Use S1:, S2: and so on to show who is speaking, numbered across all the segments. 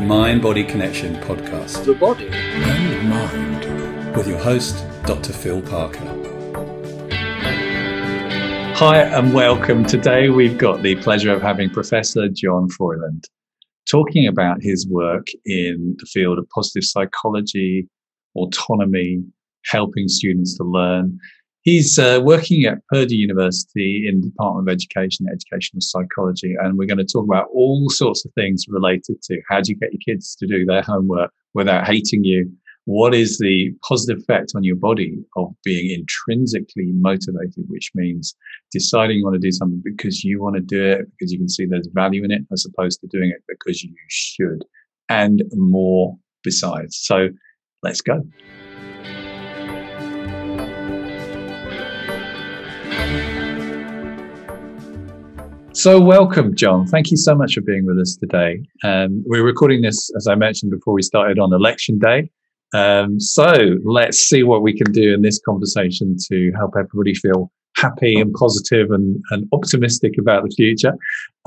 S1: the Mind Body Connection podcast.
S2: The body and mind.
S1: With your host, Dr. Phil Parker.
S3: Hi, and welcome. Today we've got the pleasure of having Professor John Froiland talking about his work in the field of positive psychology, autonomy, helping students to learn. He's uh, working at Purdue University in the Department of Education, Educational Psychology, and we're going to talk about all sorts of things related to how do you get your kids to do their homework without hating you? What is the positive effect on your body of being intrinsically motivated, which means deciding you want to do something because you want to do it, because you can see there's value in it, as opposed to doing it because you should, and more besides. So let's go. So, welcome, John. Thank you so much for being with us today. Um, we're recording this, as I mentioned before we started, on election day. Um, so, let's see what we can do in this conversation to help everybody feel happy and positive and, and optimistic about the future.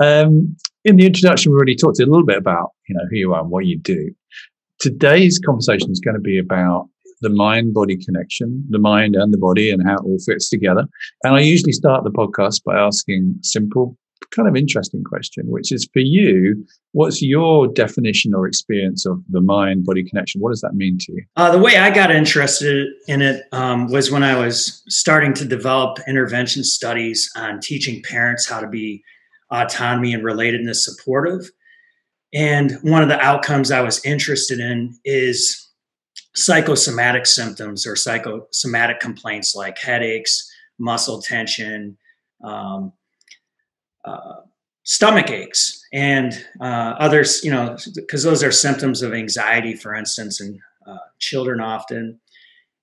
S3: Um, in the introduction, we already talked a little bit about you know who you are and what you do. Today's conversation is going to be about the mind body connection, the mind and the body, and how it all fits together. And I usually start the podcast by asking simple kind of interesting question, which is for you, what's your definition or experience of the mind body connection? What does that mean to you?
S4: Uh, the way I got interested in it um, was when I was starting to develop intervention studies on teaching parents how to be autonomy and relatedness supportive. And one of the outcomes I was interested in is psychosomatic symptoms or psychosomatic complaints like headaches, muscle tension, um, uh, stomach aches and uh, others, you know, because those are symptoms of anxiety, for instance, in uh, children often.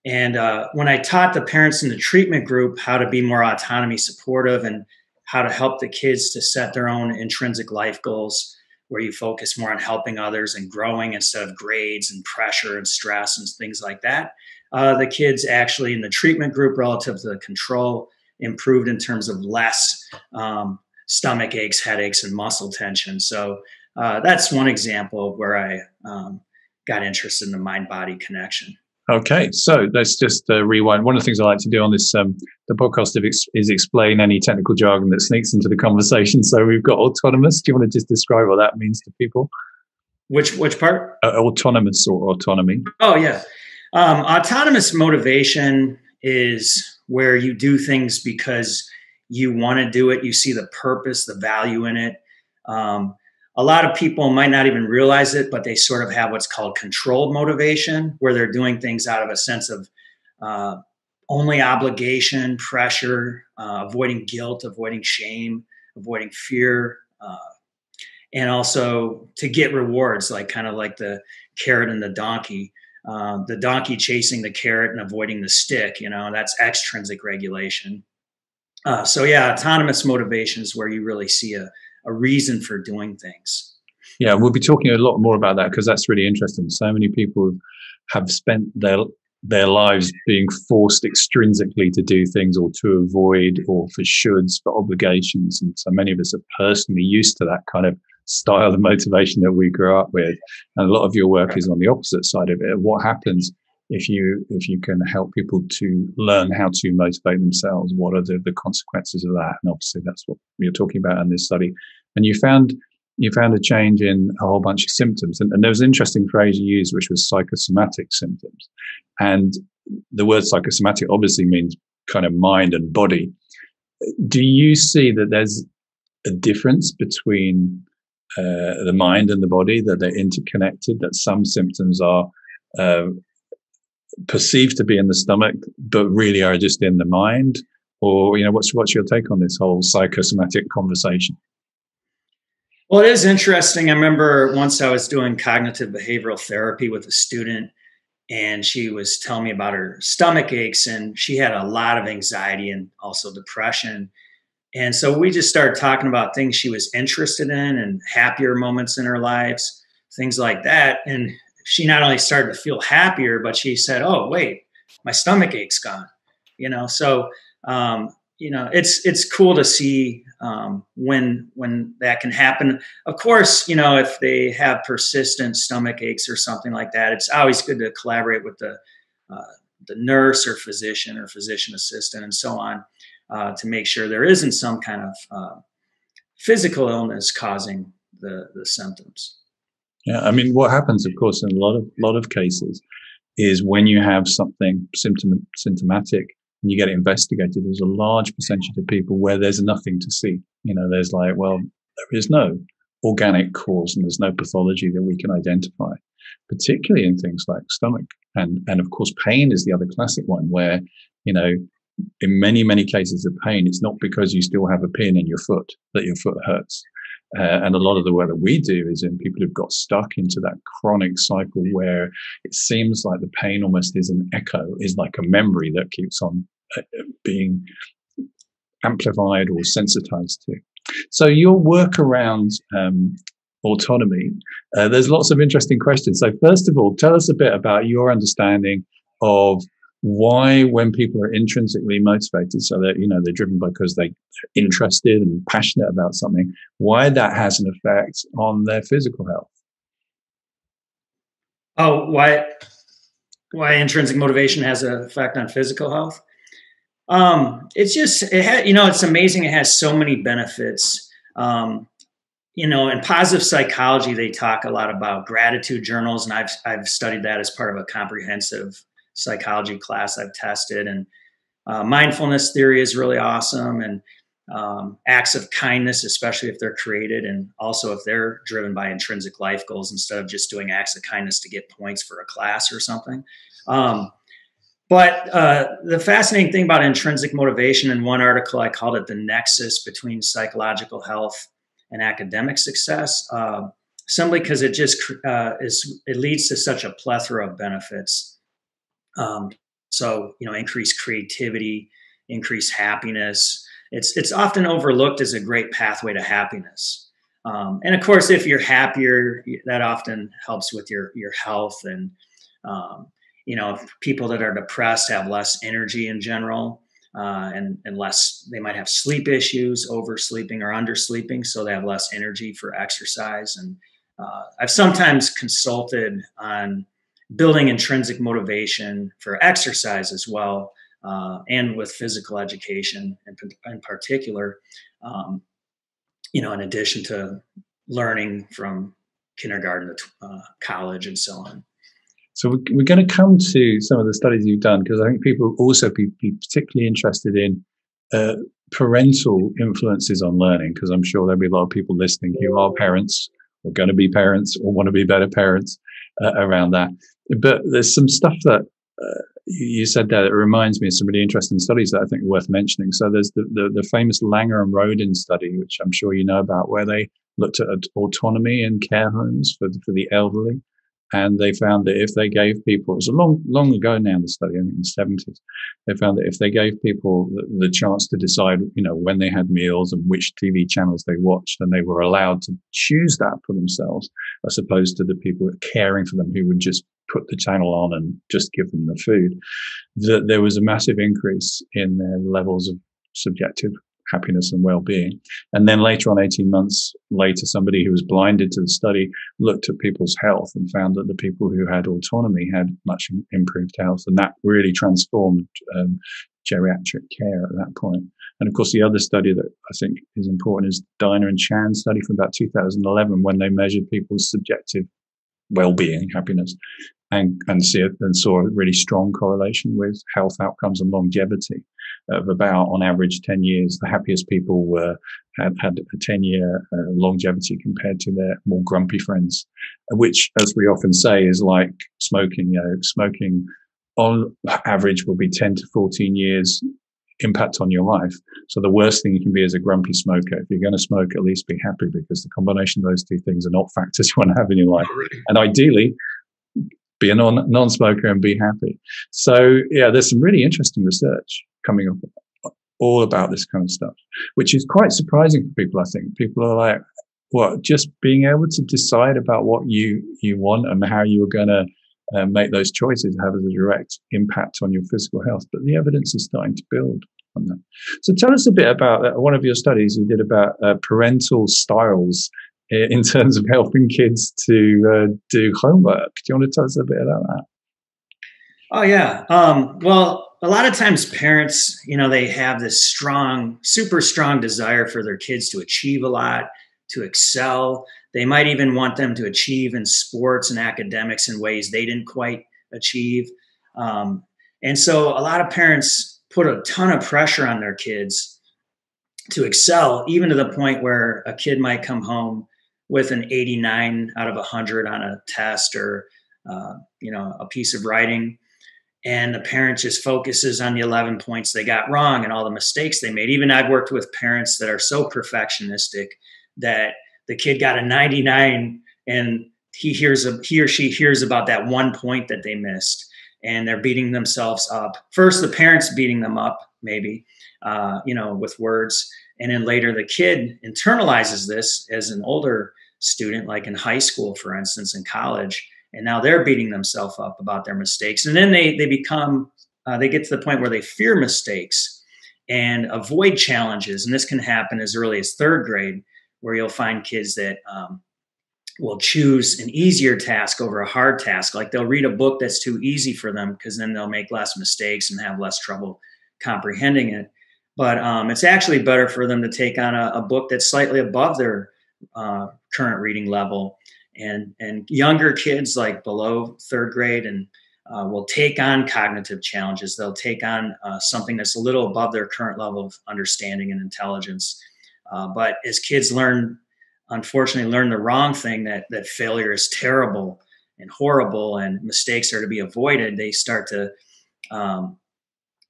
S4: And uh, when I taught the parents in the treatment group how to be more autonomy supportive and how to help the kids to set their own intrinsic life goals, where you focus more on helping others and growing instead of grades and pressure and stress and things like that, uh, the kids actually in the treatment group relative to the control improved in terms of less um, stomach aches, headaches, and muscle tension. So uh, that's one example of where I um, got interested in the mind body connection.
S3: Okay, so let's just uh, rewind. One of the things I like to do on this um, the podcast is explain any technical jargon that sneaks into the conversation. So we've got autonomous. Do you want to just describe what that means to people?
S4: Which which part?
S3: Uh, autonomous or autonomy?
S4: Oh yeah, um, autonomous motivation is where you do things because you want to do it, you see the purpose, the value in it. Um, a lot of people might not even realize it, but they sort of have what's called controlled motivation, where they're doing things out of a sense of uh, only obligation, pressure, uh, avoiding guilt, avoiding shame, avoiding fear, uh, and also to get rewards, like kind of like the carrot and the donkey. Uh, the donkey chasing the carrot and avoiding the stick, you know, that's extrinsic regulation. Uh, so yeah, autonomous motivation is where you really see a, a reason for doing things.
S3: Yeah, we'll be talking a lot more about that because that's really interesting. So many people have spent their their lives being forced extrinsically to do things or to avoid or for shoulds, for obligations. And so many of us are personally used to that kind of style of motivation that we grew up with. And a lot of your work is on the opposite side of it. What happens if you if you can help people to learn how to motivate themselves what are the, the consequences of that? And obviously that's what you're talking about in this study. And you found you found a change in a whole bunch of symptoms. And, and there was an interesting phrase you used which was psychosomatic symptoms. And the word psychosomatic obviously means kind of mind and body. Do you see that there's a difference between uh, the mind and the body that they're interconnected that some symptoms are uh, perceived to be in the stomach, but really are just in the mind? Or, you know, what's, what's your take on this whole psychosomatic conversation?
S4: Well, it is interesting. I remember once I was doing cognitive behavioral therapy with a student, and she was telling me about her stomach aches, and she had a lot of anxiety and also depression. And so we just started talking about things she was interested in and happier moments in her lives, things like that. And she not only started to feel happier, but she said, "Oh, wait, my stomach ache's gone." You know, so um, you know it's it's cool to see um, when when that can happen of course you know if they have persistent stomach aches or something like that it's always good to collaborate with the uh, the nurse or physician or physician assistant and so on uh, to make sure there isn't some kind of uh, physical illness causing the the symptoms
S3: yeah i mean what happens of course in a lot of lot of cases is when you have something symptom symptomatic and you get it investigated, there's a large percentage of people where there's nothing to see. You know, there's like, well, there is no organic cause and there's no pathology that we can identify, particularly in things like stomach. And, and of course, pain is the other classic one where, you know, in many, many cases of pain, it's not because you still have a pin in your foot that your foot hurts. Uh, and a lot of the work that we do is in people who've got stuck into that chronic cycle where it seems like the pain almost is an echo, is like a memory that keeps on uh, being amplified or sensitized to. So your work around um, autonomy, uh, there's lots of interesting questions. So first of all, tell us a bit about your understanding of why when people are intrinsically motivated so that you know they're driven because they're interested and passionate about something why that has an effect on their physical health?
S4: Oh why why intrinsic motivation has an effect on physical health? Um it's just it had you know it's amazing it has so many benefits. Um you know in positive psychology they talk a lot about gratitude journals and i've i've studied that as part of a comprehensive psychology class I've tested. And uh, mindfulness theory is really awesome. And um, acts of kindness, especially if they're created, and also if they're driven by intrinsic life goals instead of just doing acts of kindness to get points for a class or something. Um, but uh, the fascinating thing about intrinsic motivation, in one article, I called it the nexus between psychological health and academic success, uh, simply because it just uh, is it leads to such a plethora of benefits. Um, so you know, increase creativity, increase happiness. It's it's often overlooked as a great pathway to happiness. Um, and of course, if you're happier, that often helps with your your health. And um, you know, people that are depressed have less energy in general, uh, and and less. They might have sleep issues, oversleeping or undersleeping, so they have less energy for exercise. And uh, I've sometimes consulted on building intrinsic motivation for exercise as well, uh, and with physical education in, in particular. Um, you know, in addition to learning from kindergarten to uh, college and so on.
S3: So we're, going to come to some of the studies you've done because I think people also be, be particularly interested in uh, parental influences on learning because I'm sure there'll be a lot of people listening who are parents or going to be parents or want to be better parents uh, around that. But there's some stuff that uh, you said there that reminds me of some really interesting studies that I think are worth mentioning. So there's the, the, the famous Langer and Rodin study, which I'm sure you know about, where they looked at autonomy in care homes for the, for the elderly and they found that if they gave people, it was a long, long ago now, the study, I think in the seventies, they found that if they gave people the, the, chance to decide, you know, when they had meals and which TV channels they watched, and they were allowed to choose that for themselves, as opposed to the people caring for them who would just put the channel on and just give them the food, that there was a massive increase in their levels of subjective happiness and well-being. And then later on, 18 months later, somebody who was blinded to the study looked at people's health and found that the people who had autonomy had much improved health. And that really transformed um, geriatric care at that point. And of course, the other study that I think is important is Diener and Chan study from about 2011 when they measured people's subjective well-being, happiness, and and see it, and saw a really strong correlation with health outcomes and longevity of about, on average, 10 years. The happiest people were had, had a 10 year uh, longevity compared to their more grumpy friends, which, as we often say, is like smoking. You know, smoking on average will be 10 to 14 years impact on your life. So the worst thing you can be is a grumpy smoker. If you're going to smoke, at least be happy because the combination of those two things are not factors you want to have in your life. And ideally, be a non non-smoker and be happy. So yeah, there's some really interesting research coming up all about this kind of stuff, which is quite surprising for people. I think people are like, what, just being able to decide about what you, you want and how you're going to uh, make those choices have a direct impact on your physical health. But the evidence is starting to build on that. So tell us a bit about uh, one of your studies you did about uh, parental styles in terms of helping kids to uh, do homework. Do you want to tell us a bit about that?
S4: Oh yeah. Um, well, a lot of times parents, you know, they have this strong, super strong desire for their kids to achieve a lot, to excel. They might even want them to achieve in sports and academics in ways they didn't quite achieve. Um, and so a lot of parents put a ton of pressure on their kids to excel, even to the point where a kid might come home with an 89 out of 100 on a test or, uh, you know, a piece of writing. And the parent just focuses on the 11 points they got wrong and all the mistakes they made. Even i've worked with parents that are so perfectionistic that the kid got a 99 and he hears a, he or she hears about that one point that they missed and they're beating themselves up. First the parents beating them up maybe uh, you know with words. And then later the kid internalizes this as an older student like in high school for instance in college and now they're beating themselves up about their mistakes. And then they they become uh, they get to the point where they fear mistakes and avoid challenges. And this can happen as early as third grade where you'll find kids that um, will choose an easier task over a hard task. Like they'll read a book that's too easy for them because then they'll make less mistakes and have less trouble comprehending it. But um, it's actually better for them to take on a, a book that's slightly above their uh, current reading level. And and younger kids like below third grade and uh, will take on cognitive challenges. They'll take on uh, something that's a little above their current level of understanding and intelligence. Uh, but as kids learn unfortunately learn the wrong thing that that failure is terrible and horrible and mistakes are to be avoided they start to um,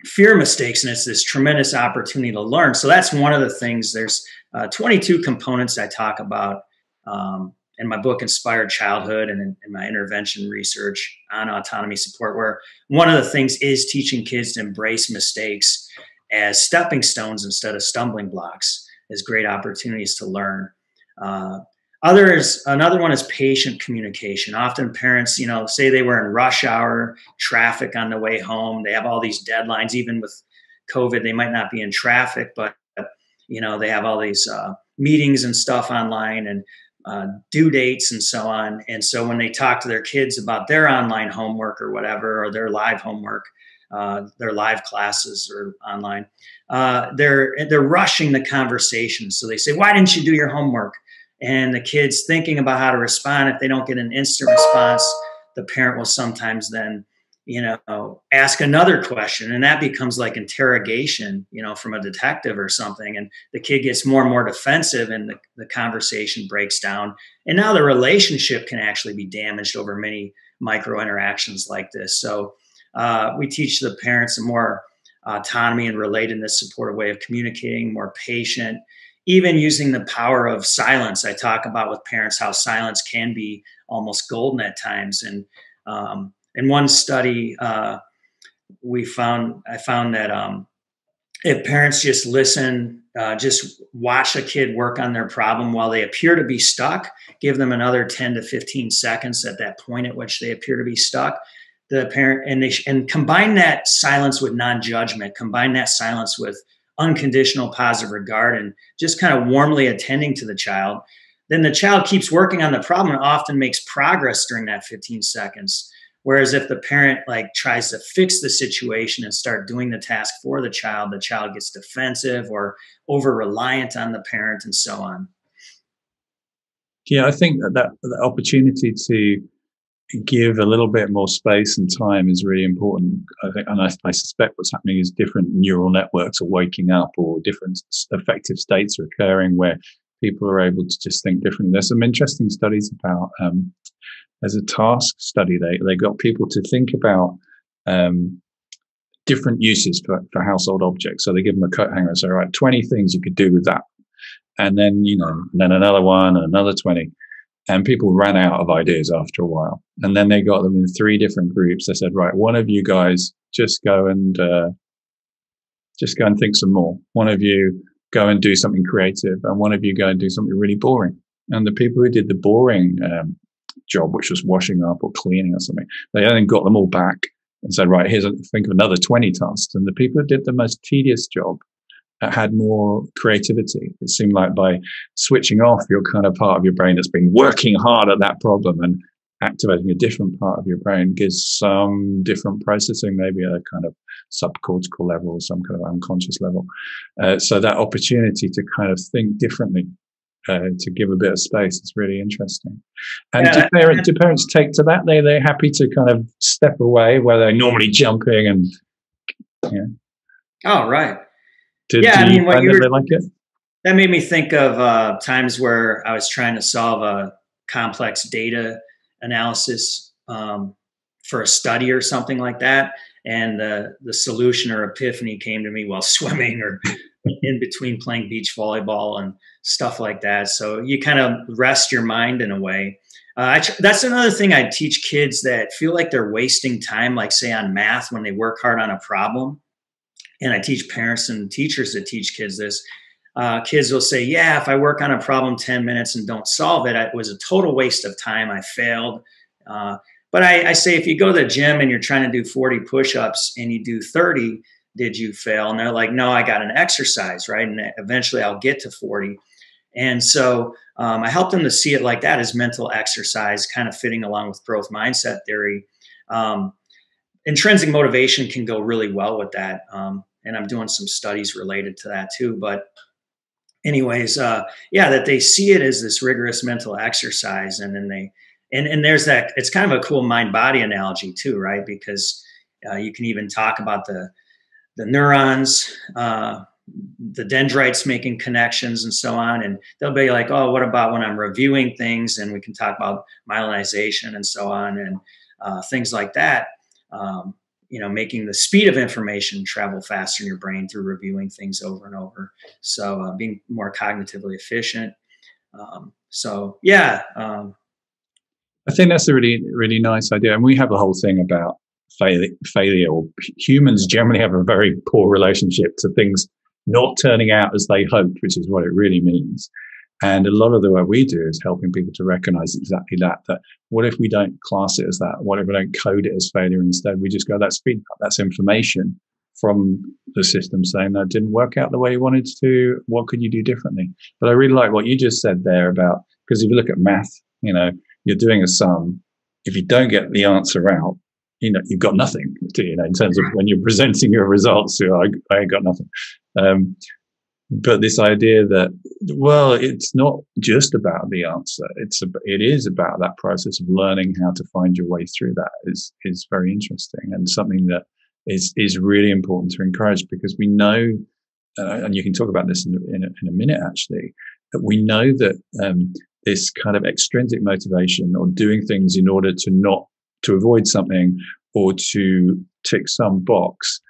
S4: fear mistakes and it's this tremendous opportunity to learn. So that's one of the things. There's uh, 22 components i talk about um, in my book inspired childhood and in, my intervention research on autonomy support where one of the things is teaching kids to embrace mistakes as stepping stones instead of stumbling blocks as great opportunities to learn. Uh, others another one is patient communication. Often parents you know say they were in rush hour traffic on the way home they have all these deadlines even with covid they might not be in traffic but you know they have all these uh, meetings and stuff online and uh, due dates and so on. And so when they talk to their kids about their online homework or whatever, or their live homework, uh, their live classes or online, uh, they're they're rushing the conversation. So they say, "Why didn't you do your homework?" And the kids thinking about how to respond. If they don't get an instant response, the parent will sometimes then you know ask another question and that becomes like interrogation you know from a detective or something and the kid gets more and more defensive and the, the conversation breaks down and now the relationship can actually be damaged over many micro interactions like this. So uh, we teach the parents a more autonomy and relatedness supportive way of communicating more patient even using the power of silence. I talk about with parents how silence can be almost golden at times and um, in one study, uh, we found I found that um, if parents just listen, uh, just watch a kid work on their problem while they appear to be stuck, give them another 10 to 15 seconds at that point at which they appear to be stuck. The parent and they and combine that silence with non-judgment, combine that silence with unconditional positive regard, and just kind of warmly attending to the child. Then the child keeps working on the problem and often makes progress during that 15 seconds Whereas if the parent like tries to fix the situation and start doing the task for the child, the child gets defensive or over reliant on the parent and so on.
S3: Yeah, I think that, that the opportunity to give a little bit more space and time is really important. I think, and I, I, suspect what's happening is different neural networks are waking up, or different affective states are occurring where people are able to just think differently. There's some interesting studies about um, as a task study. They they got people to think about um, different uses for, for household objects. So they give them a coat hanger and say, right, 20 things you could do with that. And then, you know, then another one and another 20. And people ran out of ideas after a while. And then they got them in three different groups. They said, right, one of you guys just go and, uh, just go and think some more. One of you go and do something creative and one of you go and do something really boring. And the people who did the boring um, job, which was washing up or cleaning or something. They then got them all back and said, right, here's a, think of another 20 tasks. And the people who did the most tedious job had more creativity. It seemed like by switching off your kind of part of your brain that's been working hard at that problem and activating a different part of your brain gives some different processing, maybe a kind of subcortical level or some kind of unconscious level. Uh, so that opportunity to kind of think differently. Uh, to give a bit of space is really interesting. And yeah, do, parent, do parents take to that? They they're happy to kind of step away where they're normally jumping and yeah.
S4: Oh right.
S3: Did, yeah, I mean, what you were, like it?
S4: That made me think of uh, times where I was trying to solve a complex data analysis um, for a study or something like that. And the the solution or epiphany came to me while swimming or in between playing beach volleyball and stuff like that. So you kind of rest your mind in a way. Uh, tr- that's another thing I teach kids that feel like they're wasting time, like say on math when they work hard on a problem. And I teach parents and teachers that teach kids this uh, kids will say, Yeah, if I work on a problem 10 minutes and don't solve it, it was a total waste of time. I failed. Uh, but I, I, say, if you go to the gym and you're trying to do 40 push ups and you do 30, did you fail? And they're like, No, I got an exercise, right? And eventually I'll get to 40. And so um, I help them to see it like that as mental exercise, kind of fitting along with growth mindset theory. Um, intrinsic motivation can go really well with that. Um, and I'm doing some studies related to that too. But anyways, uh, yeah, that they see it as this rigorous mental exercise, and then they and and there's that. It's kind of a cool mind body analogy too, right? Because uh, you can even talk about the the neurons. Uh, the dendrites making connections and so on. And they'll be like, oh, what about when I'm reviewing things? And we can talk about myelinization and so on and uh, things like that. Um, you know making the speed of information travel faster in your brain through reviewing things over and over so uh, being more cognitively efficient um, so yeah um,
S3: i think that's a really really nice idea and we have a whole thing about failure failure or humans generally have a very poor relationship to things not turning out as they hoped which is what it really means and a lot of the work we do is helping people to recognize exactly that. That what if we don't class it as that? What if we don't code it as failure instead? We just go, that's feedback, that's information from the system saying that didn't work out the way you wanted to. What could you do differently? But I really like what you just said there about, because if you look at math, you know, you're doing a sum. If you don't get the answer out, you know, you've got nothing, to, you know, in terms of when you're presenting your results, you know, I, I got nothing. Um, but this idea that well it's not just about the answer it's a, it is about that process of learning how to find your way through that is is very interesting and something that is is really important to encourage because we know uh, and you can talk about this in, in, a, in a minute actually that we know that um, this kind of extrinsic motivation or doing things in order to not to avoid something or to tick some box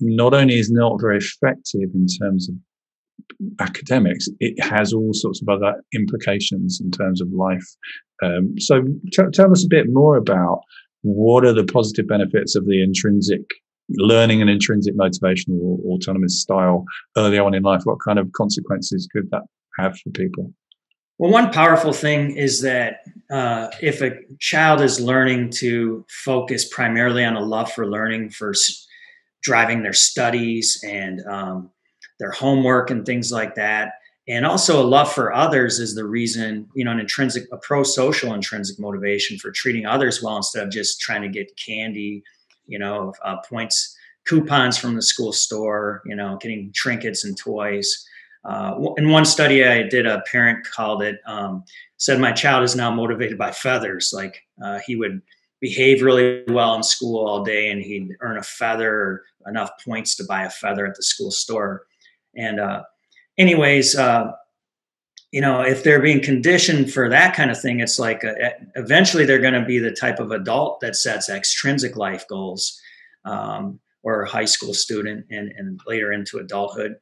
S3: not only is not very effective in terms of academics, it has all sorts of other implications in terms of life. Um, so t- tell us a bit more about what are the positive benefits of the intrinsic learning and intrinsic motivation or autonomous style early on in life. What kind of consequences could that have for people?
S4: Well, one powerful thing is that uh, if a child is learning to focus primarily on a love for learning, for s- driving their studies and um, their homework and things like that and also a love for others is the reason you know an intrinsic a pro-social intrinsic motivation for treating others well instead of just trying to get candy you know uh, points coupons from the school store you know getting trinkets and toys uh, in one study i did a parent called it um, said my child is now motivated by feathers like uh, he would behave really well in school all day and he'd earn a feather or enough points to buy a feather at the school store and uh, anyways, uh, you know, if they're being conditioned for that kind of thing, it's like uh, eventually they're going to be the type of adult that sets extrinsic life goals, um, or a high school student, and, and later into adulthood.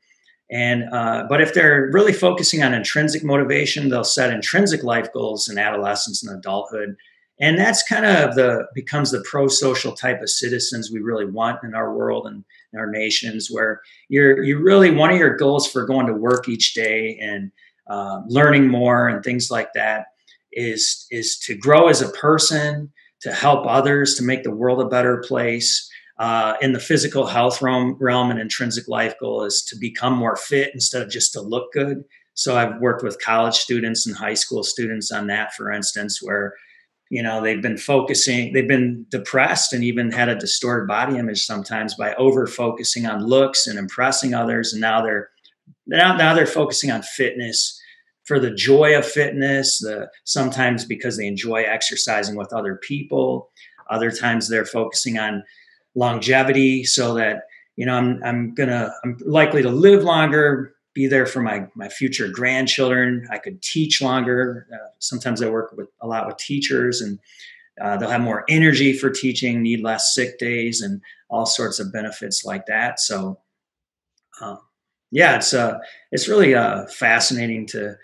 S4: And uh, but if they're really focusing on intrinsic motivation, they'll set intrinsic life goals in adolescence and adulthood, and that's kind of the becomes the pro-social type of citizens we really want in our world and in our nations where you're you really one of your goals for going to work each day and uh, learning more and things like that is is to grow as a person to help others to make the world a better place Uh, in the physical health realm, realm, an intrinsic life goal is to become more fit instead of just to look good. So I've worked with college students and high school students on that, for instance, where you know they've been focusing, they've been depressed and even had a distorted body image sometimes by over focusing on looks and impressing others, and now they're now, now they're focusing on fitness for the joy of fitness the sometimes because they enjoy exercising with other people other times they're focusing on longevity so that you know i'm, I'm gonna i'm likely to live longer be there for my my future grandchildren. I could teach longer. Uh, sometimes i work with a lot with teachers and uh, they'll have more energy for teaching need less sick days and all sorts of benefits like that. So um, yeah, it's uh, it's really uh, fascinating to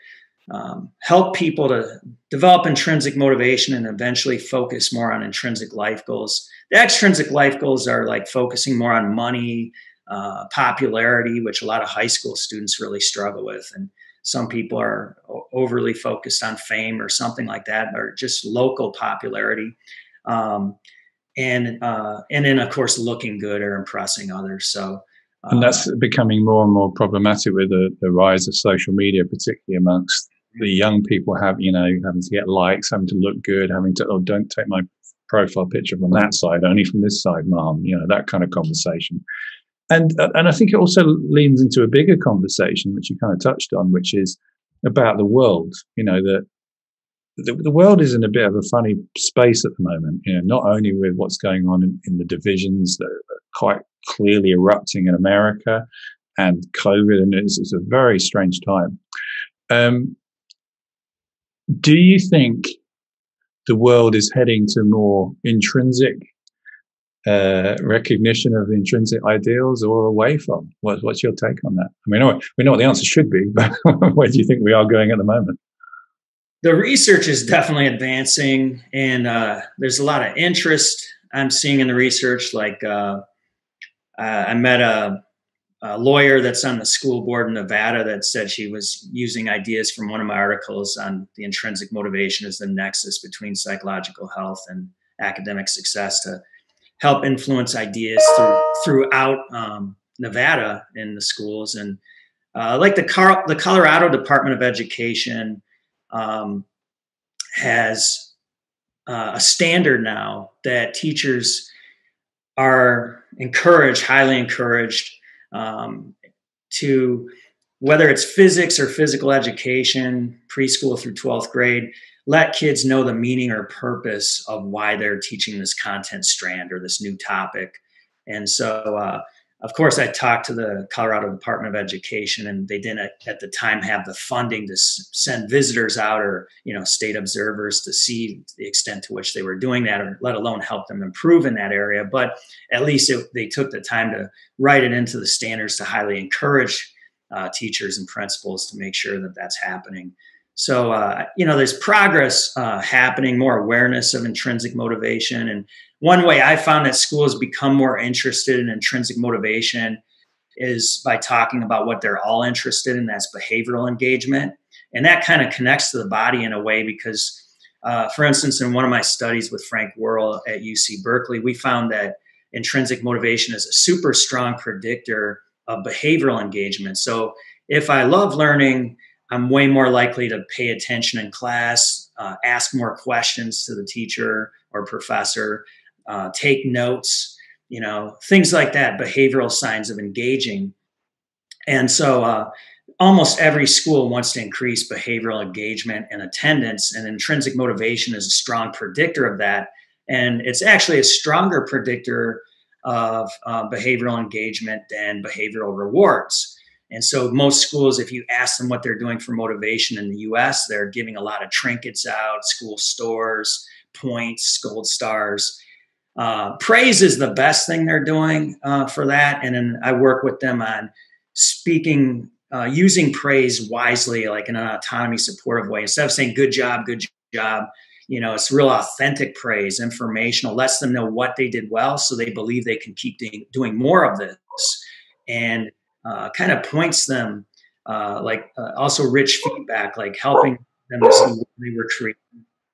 S4: um, help people to develop intrinsic motivation and eventually focus more on intrinsic life goals. The extrinsic life goals are like focusing more on money, uh, popularity, which a lot of high school students really struggle with, and some people are overly focused on fame or something like that, or just local popularity. Um, and uh, and then of course looking good or impressing others. So
S3: and that's uh, becoming more and more problematic with the, the rise of social media, particularly amongst the young people have, you know, having to get likes, having to look good, having to, oh, don't take my profile picture from that side, only from this side, mom, you know, that kind of conversation. And, uh, and I think it also leans into a bigger conversation, which you kind of touched on, which is about the world, you know, that the, the world is in a bit of a funny space at the moment, you know, not only with what's going on in, in the divisions that are quite clearly erupting in America and COVID, and it's, it's a very strange time. Um, do you think the world is heading to more intrinsic uh, recognition of intrinsic ideals or away from? What, what's your take on that? I mean, we know, what the answer should be, but where do you think we are going at the moment?
S4: The research is definitely advancing, and uh, there's a lot of interest I'm seeing in the research. Like, uh, uh, I met a, a, lawyer that's on the school board in Nevada that said she was using ideas from one of my articles on the intrinsic motivation as the nexus between psychological health and academic success to help influence ideas through, throughout um, Nevada in the schools. And uh, like the, Car- the Colorado Department of Education um, has uh, a standard now that teachers are encouraged, highly encouraged, um, to whether it's physics or physical education, preschool through 12th grade, let kids know the meaning or purpose of why they're teaching this content strand or this new topic. And so, uh, of course, I talked to the Colorado Department of Education, and they didn't at the time have the funding to send visitors out or you know state observers to see the extent to which they were doing that, or let alone help them improve in that area. But at least it, they took the time to write it into the standards to highly encourage uh, teachers and principals to make sure that that's happening. So uh, you know, there's progress uh, happening, more awareness of intrinsic motivation, and one way I found that schools become more interested in intrinsic motivation is by talking about what they're all interested in. That's behavioral engagement, and that kind of connects to the body in a way because, uh, for instance, in one of my studies with Frank Worrell at UC Berkeley, we found that intrinsic motivation is a super strong predictor of behavioral engagement. So if I love learning I'm way more likely to pay attention in class, uh, ask more questions to the teacher or professor, uh, take notes, you know, things like that, behavioral signs of engaging. And so, uh, almost every school wants to increase behavioral engagement and attendance, and intrinsic motivation is a strong predictor of that. And it's actually a stronger predictor of uh, behavioral engagement than behavioral rewards. And so most schools, if you ask them what they're doing for motivation in the US, they're giving a lot of trinkets out, school stores, points, gold stars. Uh, praise is the best thing they're doing uh, for that. And then I work with them on speaking, uh, using praise wisely, like in an autonomy supportive way. Instead of saying good job, good job, you know, it's real authentic praise, informational, lets them know what they did well so they believe they can keep doing more of this. And uh, kind of points them uh, like uh, also rich feedback, like helping them to see where they were treated,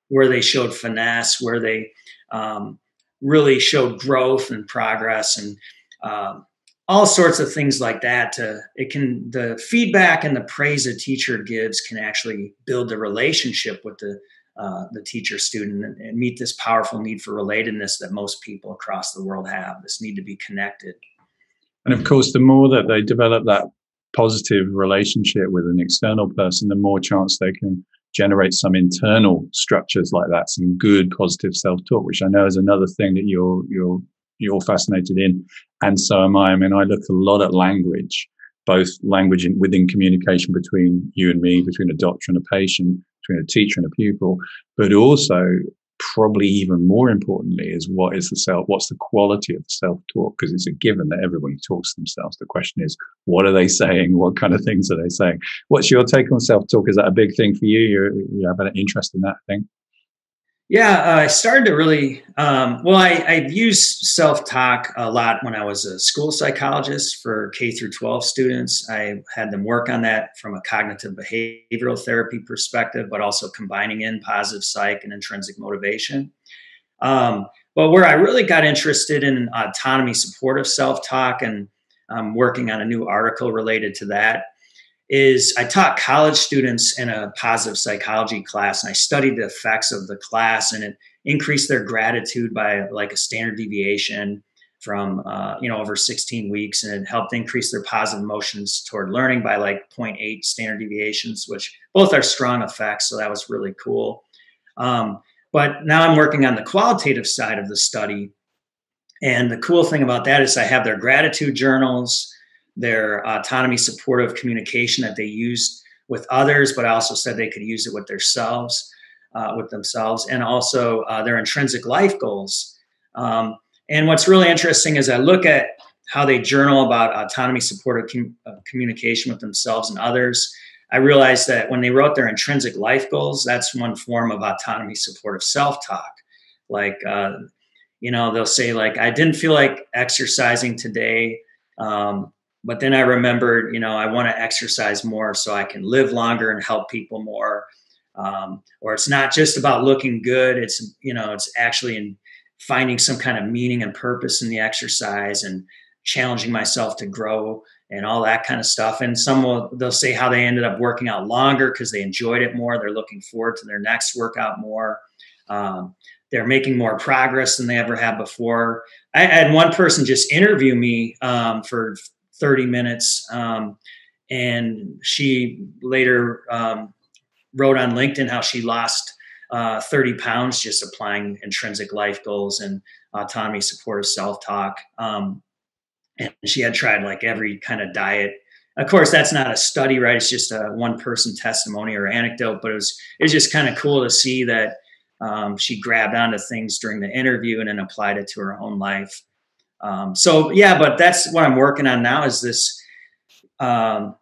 S4: where they showed finesse, where they um, really showed growth and progress and um, all sorts of things like that to it can the feedback and the praise a teacher gives can actually build the relationship with the uh, the teacher student and, and, meet this powerful need for relatedness that most people across the world have this need to be connected
S3: and of course the more that they develop that positive relationship with an external person the more chance they can generate some internal structures like that some good positive self-talk which i know is another thing that you're you're you're fascinated in, and so am I. I mean, I look a lot at language, both language in, within communication between you and me, between a doctor and a patient, between a teacher and a pupil, but also probably even more importantly is what is the self what's the quality of the self-talk? Because it's a given that everybody talks to themselves. The question is what are they saying? What kind of things are they saying? What's your take on self-talk? Is that a big thing for you? You, you have an interest in that thing
S4: yeah, uh, I started to really, um, well, I, I've used self talk a lot when I was a school psychologist for K through 12 students. I had them work on that from a cognitive behavioral therapy perspective, but also combining in positive psych and intrinsic motivation. Um, but where I really got interested in autonomy supportive self talk and I'm working on a new article related to that is I taught college students in a positive psychology class and I studied the effects of the class and it increased their gratitude by like a standard deviation from uh, you know over 16 weeks and it helped increase their positive emotions toward learning by like 0.8 standard deviations which both are strong effects so that was really cool. Um, but now i'm working on the qualitative side of the study and the cool thing about that is i have their gratitude journals their autonomy supportive communication that they used with others, but I also said they could use it with themselves, uh, with themselves, and also uh, their intrinsic life goals. Um, and what's really interesting is I look at how they journal about autonomy supportive com- uh, communication with themselves and others. I realized that when they wrote their intrinsic life goals, that's one form of autonomy supportive self talk. Like, uh, you know, they'll say, like, I didn't feel like exercising today. Um, but then I remembered, you know, I want to exercise more so I can live longer and help people more. Um, or it's not just about looking good. It's, you know, it's actually in finding some kind of meaning and purpose in the exercise and challenging myself to grow and all that kind of stuff. And some will, they'll say how they ended up working out longer because they enjoyed it more. They're looking forward to their next workout more. Um, they're making more progress than they ever have before. I had one person just interview me um, for 30 minutes. Um, and she later um, wrote on LinkedIn how she lost uh, 30 pounds just applying intrinsic life goals and autonomy, supportive self talk. Um, and she had tried like every kind of diet. Of course, that's not a study, right? It's just a one person testimony or anecdote, but it was, it was just kind of cool to see that um, she grabbed onto things during the interview and then applied it to her own life. Um, so yeah, but that's what I'm working on now is this. Um,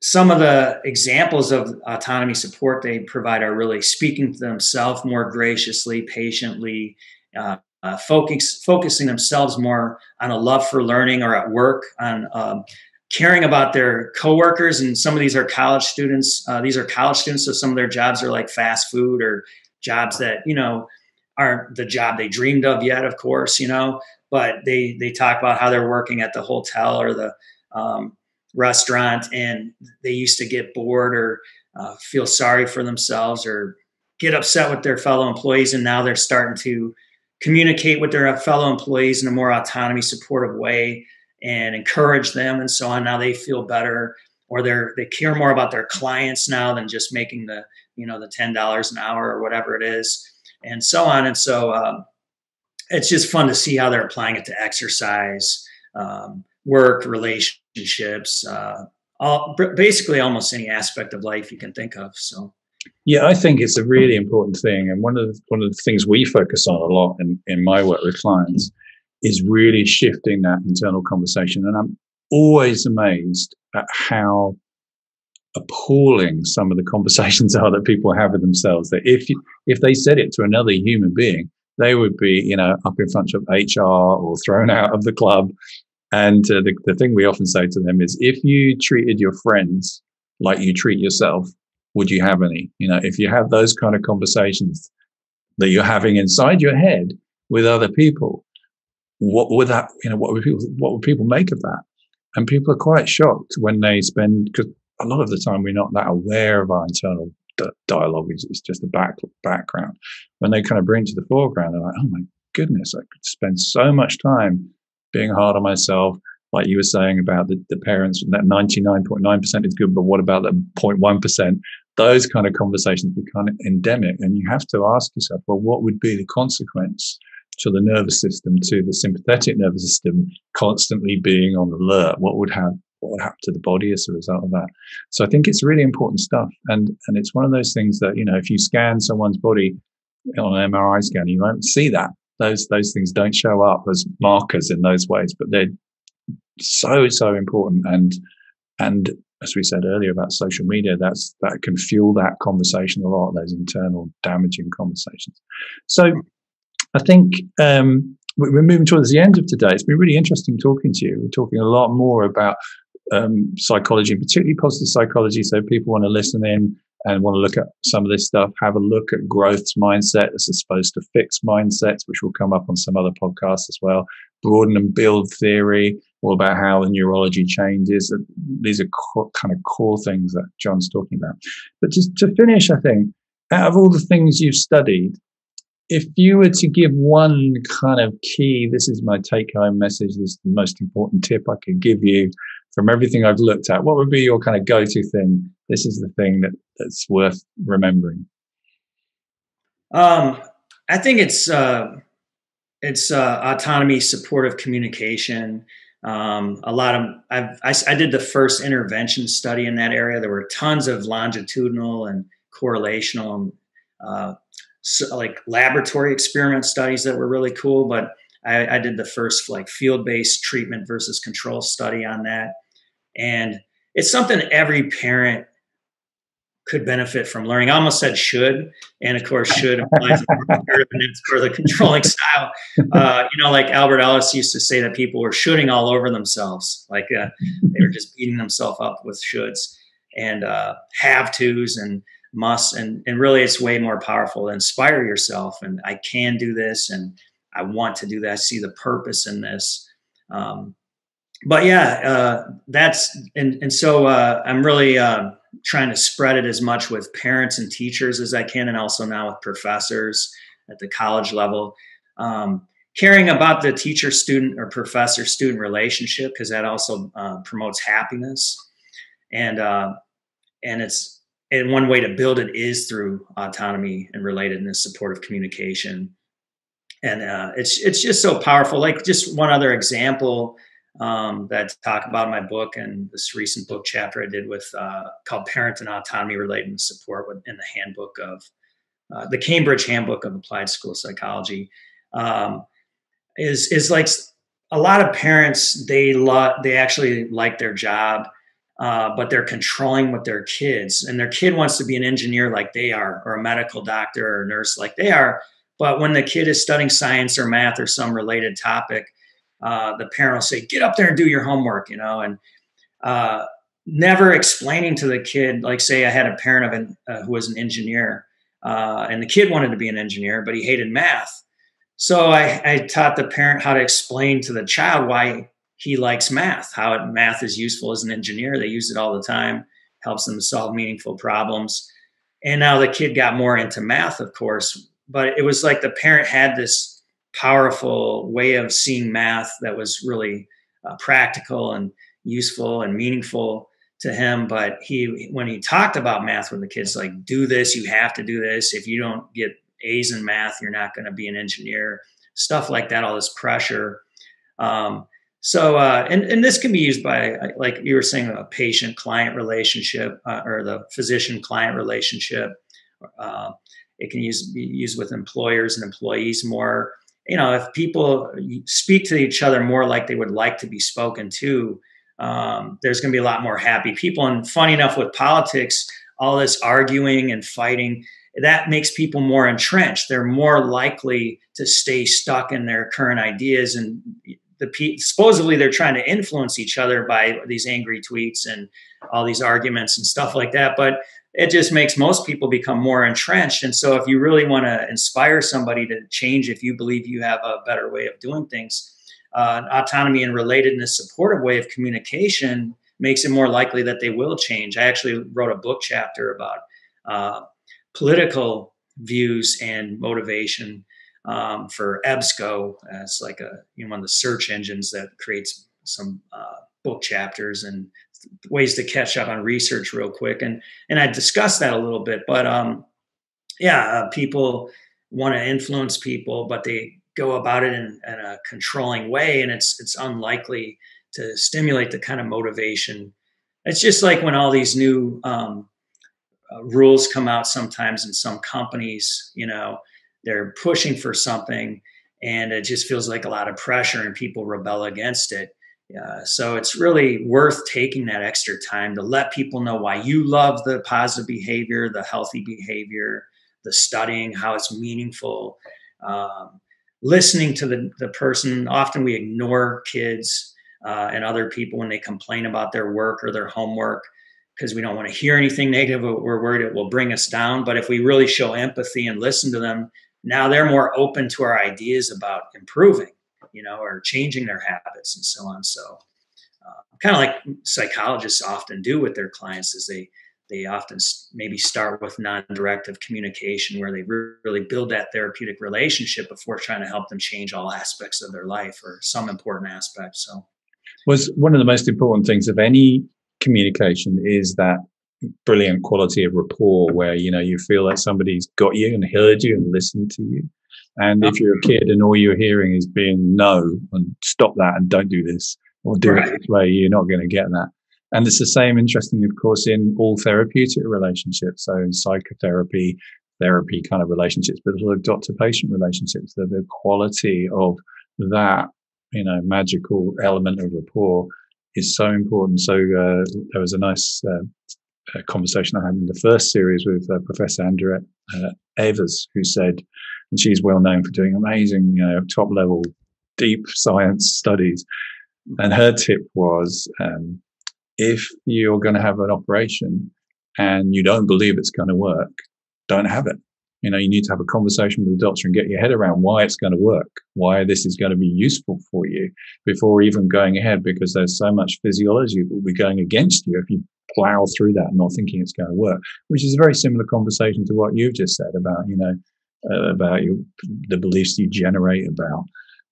S4: some of the examples of autonomy support they provide are really speaking to themselves more graciously, patiently, uh, uh, focus, focusing themselves more on a love for learning or at work, on um, caring about their coworkers. And some of these are college students. Uh, these are college students, so some of their jobs are like fast food or jobs that you know aren't the job they dreamed of yet. Of course, you know, but they they talk about how they're working at the hotel or the um, restaurant and they used to get bored or uh, feel sorry for themselves or get upset with their fellow employees. And now they're starting to communicate with their fellow employees in a more autonomy supportive way and encourage them and so on. Now they feel better or they're they care more about their clients now than just making the you know the $10 an hour or whatever it is and so on. And so um, it's just fun to see how they're applying it to exercise, um, work, relationships, uh, all, basically almost any aspect of life you can think of. So.
S3: Yeah, I think it's a really important thing, and one of the, one of the things we focus on a lot in, in my work with clients is really shifting that internal conversation. And I'm always amazed at how appalling some of the conversations are that people have with themselves. That if you, if they said it to another human being, they would be, you know, up in front of HR or thrown out of the club. And uh, the, the thing we often say to them is, if you treated your friends like you treat yourself, would you have any? You know, if you have those kind of conversations that you're having inside your head, with other people, what would that, you know, what would people, what would people make of that? And people are quite shocked when they spend, because a lot of the time we're not that aware of our internal dialogue. is, it's just the back, background. When they kind of bring to the foreground, they're like, oh my goodness, I could spend so much time being hard on myself. Like you were saying about the, the parents, that 99.9% is good, but what about the 0.1%? Those kind of conversations become endemic. And you have to ask yourself, well, what would be the consequence to the nervous system, to the sympathetic nervous system constantly being on alert? What would have what would happen to the body as a result of that? So I think it's really important stuff. And and it's one of those things that, you know, if you scan someone's body on an MRI scan, you won't see that. Those those things don't show up as markers in those ways, but they're so, so important. And and as we said earlier about social media, that's that can fuel that conversation a lot, those internal damaging conversations. So I think um, we're moving towards the end of today. It's been really interesting talking to you. We're talking a lot more about um, psychology, particularly positive psychology. So people want to listen in and want to look at some of this stuff, have a look at growth mindset as opposed to fixed mindsets, which will come up on some other podcasts as well. Broaden and build theory, all about how the neurology changes. These are co- kind of core things that John's talking about. But just to finish, I think, out of all the things you've studied, if you were to give one kind of key, this is my take home message, this is the most important tip I could give you from everything I've looked at, what would be your kind of go to thing? This is the thing that, that's worth remembering.
S4: Um, I think it's, uh, it's uh, autonomy, supportive communication. Um, a lot of I've, I, I did the first intervention study in that area. There were tons of longitudinal and correlational and uh, like laboratory experiment studies that were really cool. But I, I did the first like field based treatment versus control study on that, and it's something every parent could benefit from learning. I almost said should, and of course should applies for the controlling style. Uh, you know, like Albert Ellis used to say that people were shooting all over themselves, like uh, they were just beating themselves up with shoulds and uh, have tos and must and and really it's way more powerful to inspire yourself and i can do this and i want to do that. I see the purpose in this. Um, but yeah uh, that's and and so uh, i'm really uh, trying to spread it as much with parents and teachers as i can and also now with professors at the college level. Um, caring about the teacher student or professor student relationship because that also uh, promotes happiness. And uh, and it's and one way to build it is through autonomy and relatedness, supportive communication, and uh, it's it's just so powerful. Like just one other example um, that I talk about in my book and this recent book chapter I did with uh, called "Parent and Autonomy Related Support" in the handbook of uh, the Cambridge Handbook of Applied School Psychology um, is is like a lot of parents they love they actually like their job uh, but they're controlling with their kids. And their kid wants to be an engineer like they are or a medical doctor or a nurse like they are. But when the kid is studying science or math or some related topic uh, the parent will say get up there and do your homework you know? And uh, never explaining to the kid like say i had a parent of an, uh, who was an engineer uh, and the kid wanted to be an engineer but he hated math. So I, I taught the parent how to explain to the child why he likes math, how math is useful as an engineer. They use it all the time, helps them solve meaningful problems. And now the kid got more into math, of course, but it was like the parent had this powerful way of seeing math that was really uh, practical and useful and meaningful to him but he when he talked about math with the kids like do this you have to do this if you don't get a's in math you're not going to be an engineer stuff like that all this pressure um, so, uh, and, and this can be used by, like you were saying, a patient client relationship uh, or the physician client relationship. Uh, it can use, be used with employers and employees more. You know, if people speak to each other more like they would like to be spoken to, um, there's going to be a lot more happy people. And funny enough, with politics, all this arguing and fighting, that makes people more entrenched. They're more likely to stay stuck in their current ideas and the supposedly they're trying to influence each other by these angry tweets and all these arguments and stuff like that. But it just makes most people become more entrenched. And so, if you really want to inspire somebody to change, if you believe you have a better way of doing things, uh, autonomy and relatedness supportive way of communication makes it more likely that they will change. I actually wrote a book chapter about uh, political views and motivation um, for EBSCO. It's like a you know one of the search engines that creates some uh, book chapters and ways to catch up on research real quick. And and I discussed that a little bit, but um, yeah, uh, people want to influence people, but they go about it in, in, a controlling way, and it's it's unlikely to stimulate the kind of motivation. It's just like when all these new um, uh, rules come out sometimes in some companies, you know, they're pushing for something and it just feels like a lot of pressure and people rebel against it. Uh, so it's really worth taking that extra time to let people know why you love the positive behavior, the healthy behavior, the studying, how it's meaningful, um, listening to the, the person. Often we ignore kids uh, and other people when they complain about their work or their homework because we don't want to hear anything negative. We're worried it will bring us down. But if we really show empathy and listen to them, now they're more open to our ideas about improving, you know, or changing their habits and so on. So, uh, kind of like psychologists often do with their clients, is they they often maybe start with non-directive communication where they really build that therapeutic relationship before trying to help them change all aspects of their life or some important aspect so
S3: was one of the most important things of any communication is that brilliant quality of rapport where you know you feel that somebody's got you and heard you and listened to you. And if you're a kid and all you're hearing is being no and stop that and don't do this or do right. it this way you're not going to get that. And it's the same interesting of course in all therapeutic relationships. So in psychotherapy therapy kind of relationships but also doctor patient relationships the, the quality of that you know magical element of rapport is so important. So uh, there was a nice uh, conversation I had in the first series with uh, Professor Andrea uh, Evers, who said, and she's well known for doing amazing, you know, top level, deep science studies. And her tip was, um, if you're going to have an operation and you don't believe it's going to work, don't have it. You know, you need to have a conversation with the doctor and get your head around why it's going to work, why this is going to be useful for you before even going ahead, because there's so much physiology that will be going against you if you plow through that, not thinking it's going to work, which is a very similar conversation to what you've just said about, you know, uh, about your, the beliefs you generate about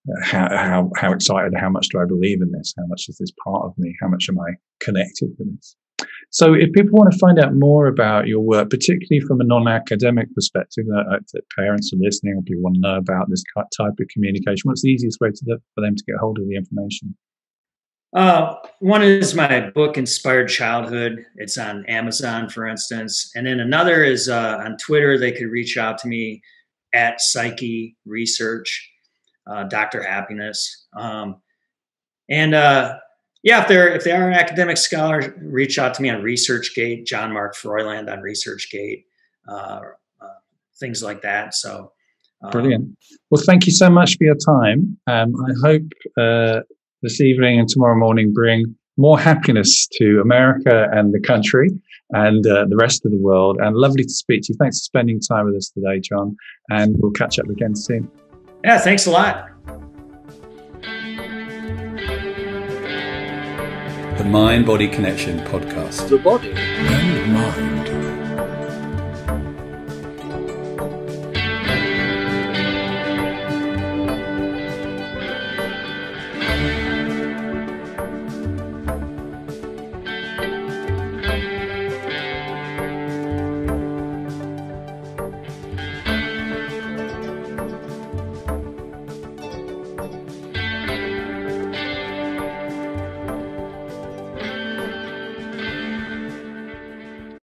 S3: uh, how, how, how excited, how much do I believe in this? How much is this part of me? How much am I connected to this? So if people want to find out more about your work, particularly from a non-academic perspective, uh, that parents are listening or people want to know about this type of communication, what's the easiest way to, for them to get hold of the information?
S4: Uh, one is my book, Inspired Childhood. It's on Amazon, for instance. And then another is uh, on Twitter. They could reach out to me at Psyche Research, uh, Dr. Happiness. Um, and uh, yeah, if they're if they are an academic scholar, reach out to me on ResearchGate, John Mark Froiland on ResearchGate, uh, uh, things like that. So
S3: um, brilliant. Well, thank you so much for your time. Um, I hope this evening and tomorrow morning bring more happiness to America and the country and uh, the rest of the world. And lovely to speak to you. Thanks for spending time with us today, John. And we'll catch up again soon.
S4: Yeah, thanks a lot.
S1: The Mind Body Connection podcast.
S2: The body and mind.